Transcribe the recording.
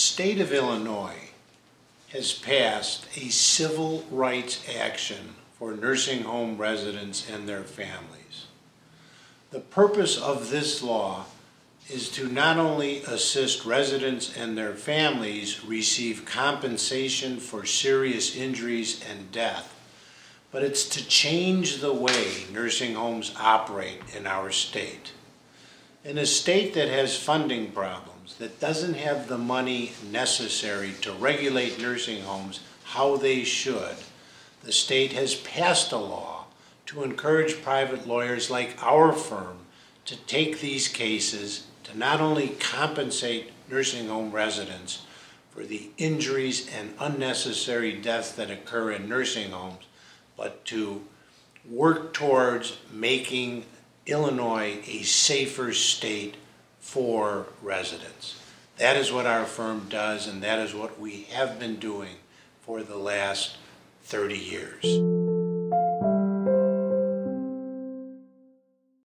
state of Illinois has passed a civil rights action for nursing home residents and their families. The purpose of this law is to not only assist residents and their families receive compensation for serious injuries and death, but it's to change the way nursing homes operate in our state. In a state that has funding problems, that doesn't have the money necessary to regulate nursing homes how they should, the state has passed a law to encourage private lawyers like our firm to take these cases to not only compensate nursing home residents for the injuries and unnecessary deaths that occur in nursing homes, but to work towards making Illinois a safer state for residents. That is what our firm does, and that is what we have been doing for the last 30 years.